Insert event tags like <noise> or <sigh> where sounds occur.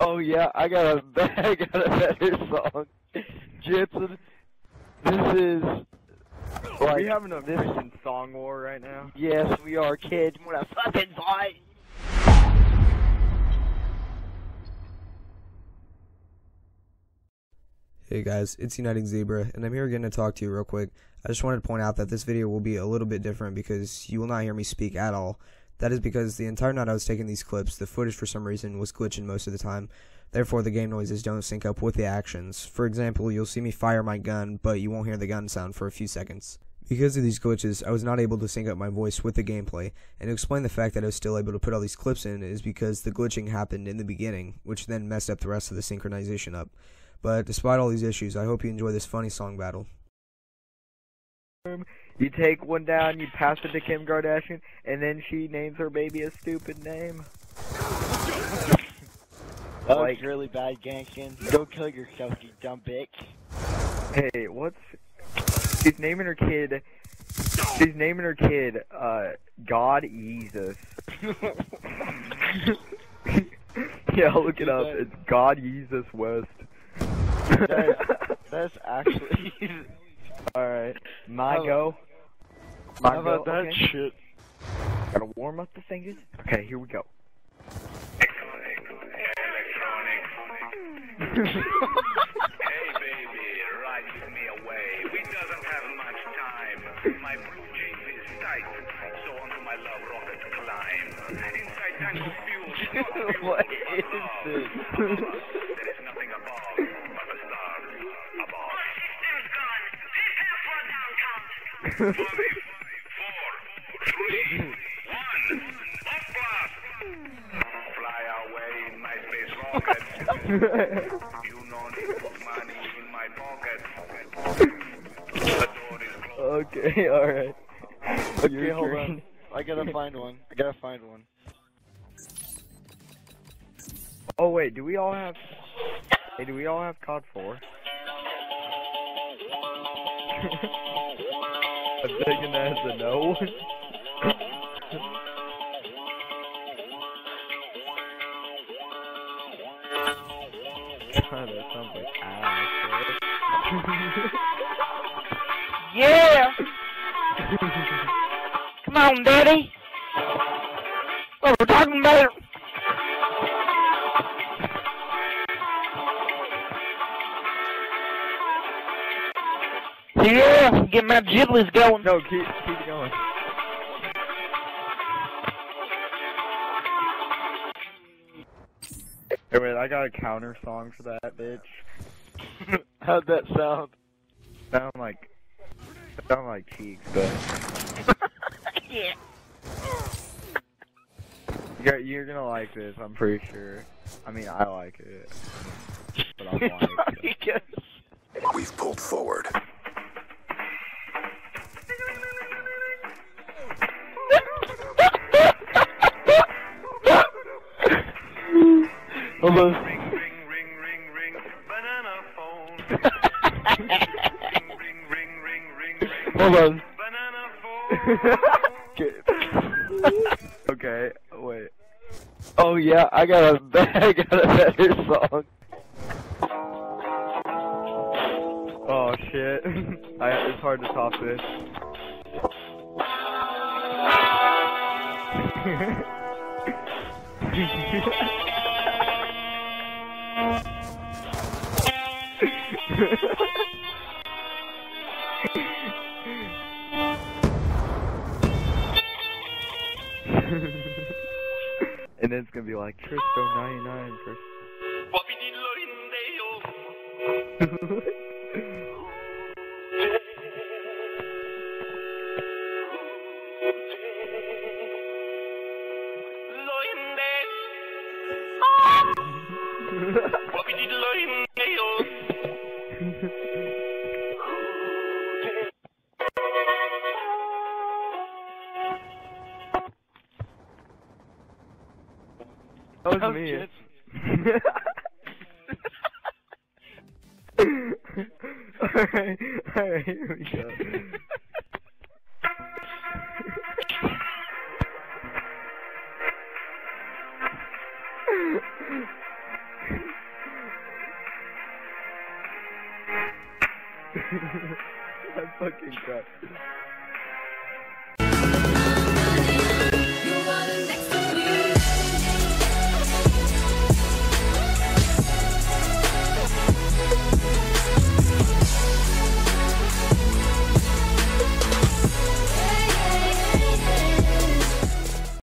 Oh yeah, I got a <laughs> I got a better song. Jensen, this is Are we having a this. freaking song war right now? Yes, we are kids. We're a fucking fight. Hey guys, it's Uniting Zebra, and I'm here again to talk to you real quick. I just wanted to point out that this video will be a little bit different because you will not hear me speak at all. That is because the entire night I was taking these clips, the footage for some reason was glitching most of the time. Therefore, the game noises don't sync up with the actions. For example, you'll see me fire my gun, but you won't hear the gun sound for a few seconds. Because of these glitches, I was not able to sync up my voice with the gameplay, and to explain the fact that I was still able to put all these clips in is because the glitching happened in the beginning, which then messed up the rest of the synchronization up. But despite all these issues, I hope you enjoy this funny song battle. You take one down, you pass it to Kim Kardashian, and then she names her baby a stupid name. That Like- was really bad, Gangskin. Go kill yourself, you dumb bitch. Hey, what's... She's naming her kid... She's naming her kid, uh, God Jesus. <laughs> yeah, look it up. It's God Jesus West. That- <laughs> That's actually. <laughs> Alright, my How- go. My How about go, that okay? shit? Gotta warm up the fingers. Okay, here we go. Hey baby, ride me away. We doesn't have much time. My blue jeans is tight, so onto my love rocket climb. Inside tango fuel, not <laughs> fuel. What is this? Five, four, three, one. Off blast. Fly away in my space rocket. You no need put money in my pocket. The door is closed. okay, alright. Okay, Your hold turn. on. I gotta <laughs> find one. I gotta find one. Oh wait, do we all have? Hey, do we all have COD 4? <laughs> I'm taking that as a no. God, that sounds like ass. <laughs> Yeah. Come on, Daddy. What we're talking about? Yeah, get my jiblies going. no, keep keep it going. Hey, wait, I got a counter song for that bitch. <laughs> How'd that sound? Sound like, sound like cheeks, but <laughs> yeah. you're you're gonna like this. I'm pretty sure. I mean, I like it, but I'm like. <laughs> We've pulled forward. Hold on. Ring, ring, ring, ring, ring. Banana phone. ring, ring, ring, ring, ring, ring. Hold on. Banana <laughs> phone. okay, wait. Oh yeah, I got a <laughs> I got a better song. Oh shit. <laughs> I, it's hard to top this. <laughs> and then it's gonna be like Tristo 99 for That was me. alright, alright, here we go. I fucking got.